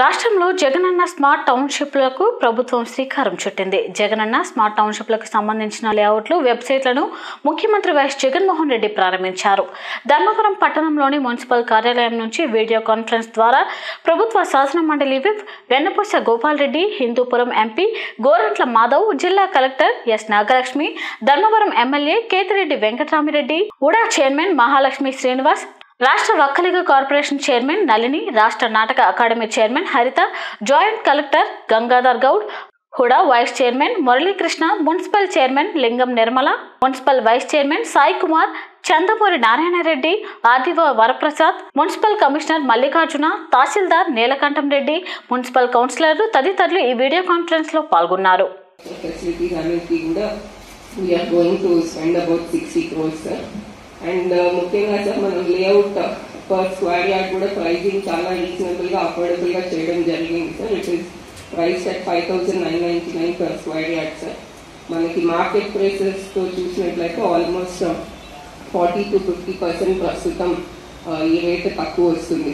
రాష్ట్రంలో జగనన్న స్మార్ట్ టౌన్షిప్లకు ప్రభుత్వం శ్రీకారం చుట్టింది. జగనన్న స్మార్ట్ టౌన్షిప్లకు సంబంధించిన లేఅవుట్లు వెబ్సైట్లను ముఖ్యమంత్రి వైఎస్ జగన్మోహన్ రెడ్డి ప్రారంభించారు. ధర్మవరం పట్టణంలోని మున్సిపల్ కార్యాలయం నుంచి వీడియో కాన్ఫరెన్స్ ద్వారా ప్రభుత్వ శాసన మండలి విప్ వెన్నపూస గోపాల్రెడ్డి హిందూపురం ఎంపీ గోరంట్ల మాధవ్ జిల్లా collector S Nagalakshmi Dharmavaram MLA Ketireddy Venkataramireddy UDA chairman Mahalakshmi Srinivas రాష్ట్ర వక్కలిగ కార్పొరేషన్ చైర్మన్ నళిని రాష్ట్ర నాటక academy chairman Haritha joint collector Gangadhar Goud HUDA vice chairman Muralikrishna municipal chairman Lingam Nirmala municipal vice chairman Sai Kumar Chandamuri Narayanareddy ఆదివ Varaprasad municipal commissioner Mallikarjuna తహసీల్దార్ Neelakantam Reddy municipal కౌన్సిలర్లు తదితరులు ఈ video కాన్ఫరెన్స్లో పాల్గొన్నారు. Facilities అన్నిటికీ కూడా we're going to spend about sixty crores sir and uh, ముఖ్యంగా sir మనం layout per square yard కూడా ప్రైజింగ్ చాలా రీజనబుల్గా అఫోర్డబుల్గా చేయడం జరిగింది sir. It is price at five thousand nine ninety nine per square yard sir. మనకి మార్కెట్ ప్రైసెస్తో చూసినట్లయితే almost forty to fifty percent ప్రస్తుతం uh, ఈ రేట్ తక్కువ వస్తుంది.